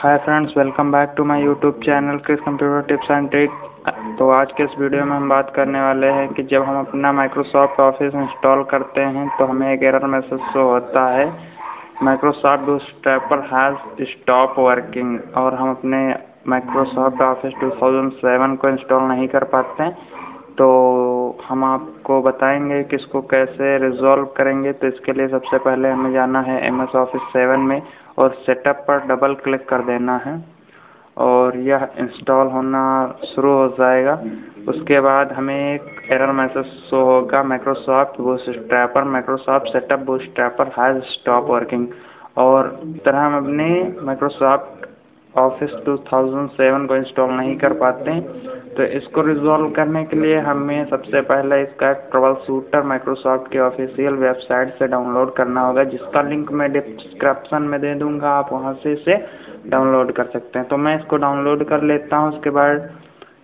Hi friends welcome back to my YouTube channel Chris computer tips and trick तो आज के इस video में हम बात करने वाले हैं कि जब हम अपना माइक्रोसॉफ्ट ऑफ़िस इंस्टॉल करते हैं तो हमें एक एरर मैसेज शो होता है। Microsoft bootstrapper has stop working और हम अपने माइक्रोसॉफ्ट ऑफ़िस 2007 को इंस्टॉल नहीं कर पाते। हैं तो हम आपको बताएँगे कि इसको कैसे रिजॉल्व करेंगे। तो इसके लिए सबसे पहले हमें जाना है एम एस ऑफ़िस सेवन में। और सेटअप पर डबल क्लिक कर देना है। और यह इंस्टॉल होना शुरू हो जाएगा। उसके बाद हमें एक एरर मैसेज शो होगा। Microsoft bootstrapper Microsoft setup bootstrapper has stop working और तरह हम अपने माइक्रोसॉफ्ट ऑफ़िस 2007 को इंस्टॉल नहीं कर पाते तो इसको रिजॉल्व करने के लिए हमें सबसे पहले इसका ट्रबल शूटर माइक्रोसॉफ्ट के ऑफिशियल वेबसाइट से डाउनलोड करना होगा, जिसका लिंक मैं डिस्क्रिप्शन में दे दूँगा, आप वहाँ से इसे डाउनलोड कर सकते हैं। तो मैं इसको डाउनलोड कर लेता हूँ, उसके बाद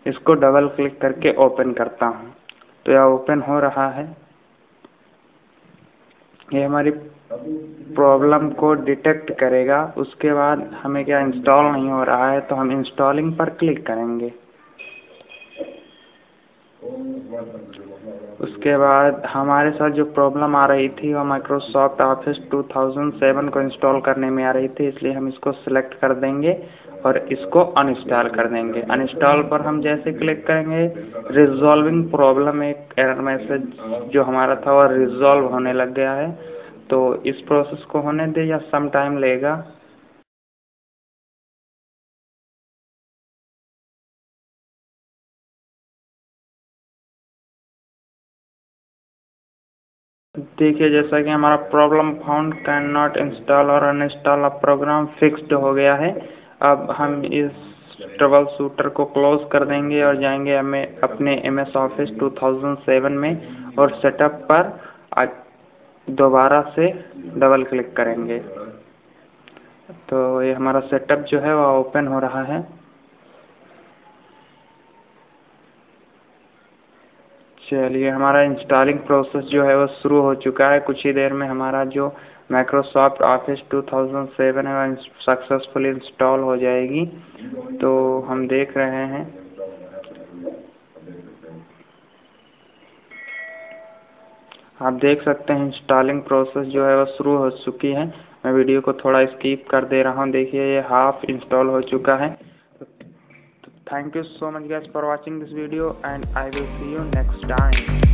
इसको डबल क्लिक करके ओपन करता हूँ। तो यह ओपन हो रहा है। ये हमारी प्रॉब्लम को डिटेक्ट करेगा। उसके बाद हमें क्या इंस्टॉल नहीं हो रहा है तो हम इंस्टॉलिंग पर क्लिक करेंगे। उसके बाद हमारे साथ जो प्रॉब्लम आ रही थी, वो माइक्रोसॉफ्ट ऑफ़िस 2007 को इंस्टॉल करने में आ रही थी, इसलिए हम इसको सिलेक्ट कर देंगे। और इसको अनइंस्टॉल कर देंगे। अनइंस्टॉल पर हम जैसे क्लिक करेंगे रिजॉल्विंग प्रॉब्लम एक एरर मैसेज जो हमारा था, वो रिजॉल्व होने लग गया है। तो इस प्रोसेस को होने दे या सम टाइम लेगा। देखिए, जैसा कि हमारा problem found can not install और अनइंस्टॉल अब प्रोग्राम फिक्स्ड हो गया है। अब हम इस ट्रबल शूटर को क्लोज कर देंगे और जाएँगे हमें अपने एम एस ऑफ़िस 2007 में और सेटअप पर दोबारा से डबल क्लिक करेंगे। तो ये हमारा सेटअप जो है वह ओपन हो रहा है। चलिए, हमारा इंस्टॉलिंग प्रोसेस जो है वो शुरू हो चुका है। कुछ ही देर में हमारा जो माइक्रोसॉफ्ट ऑफ़िस 2007 है सक्सेसफुल इंस्टॉल हो जाएगी। तो हम देख रहे हैं। आप देख सकते हैं इंस्टॉलिंग प्रोसेस जो है वो शुरू हो चुकी है। मैं वीडियो को थोड़ा स्कीप कर दे रहा हूँ। देखिए, ये हाफ़ इंस्टॉल हो चुका है। Thank you so much guys for watching this video and I will see you next time.